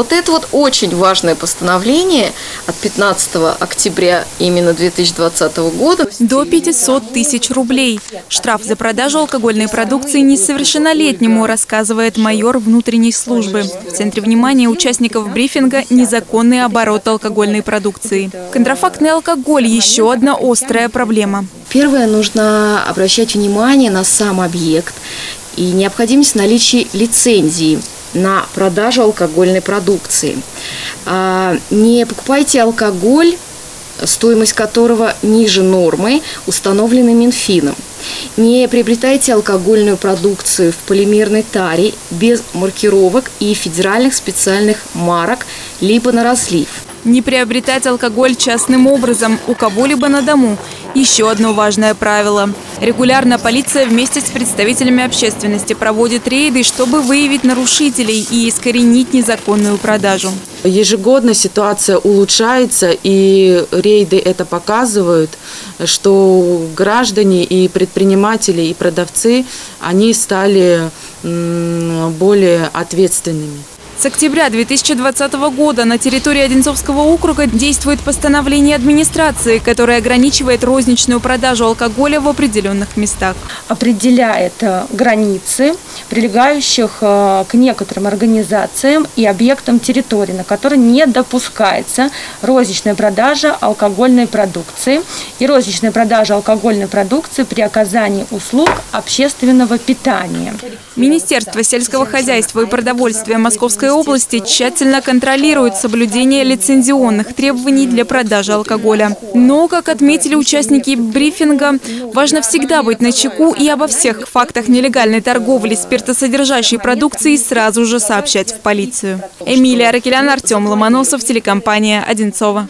Вот это вот очень важное постановление от 15 октября именно 2020 года. До 500 тысяч рублей. Штраф за продажу алкогольной продукции несовершеннолетнему, рассказывает майор внутренней службы. В центре внимания участников брифинга незаконный оборот алкогольной продукции. Контрафактный алкоголь – еще одна острая проблема. Первое, нужно обращать внимание на сам объект и необходимость наличия лицензии на продажу алкогольной продукции. А, не покупайте алкоголь, стоимость которого ниже нормы, установленной Минфином. Не приобретайте алкогольную продукцию в полимерной таре без маркировок и федеральных специальных марок, либо на разлив. Не приобретать алкоголь частным образом у кого-либо на дому. Еще одно важное правило. Регулярно полиция вместе с представителями общественности проводит рейды, чтобы выявить нарушителей и искоренить незаконную продажу. Ежегодно ситуация улучшается, и рейды это показывают, что граждане и предприниматели, и продавцы, они стали более ответственными. С октября 2020 года на территории Одинцовского округа действует постановление администрации, которое ограничивает розничную продажу алкоголя в определенных местах. Определяет э, границы, прилегающих э, к некоторым организациям и объектам территории, на которой не допускается розничная продажа алкогольной продукции и розничная продажа алкогольной продукции при оказании услуг общественного питания. Министерство сельского хозяйства и продовольствия Московской области тщательно контролирует соблюдение лицензионных требований для продажи алкоголя. Но, как отметили участники брифинга, важно всегда быть на чеку и обо всех фактах нелегальной торговли спиртосодержащей продукцией сразу же сообщать в полицию. Эмилия Ракелян, Артем Ломоносов, телекомпания «Одинцова».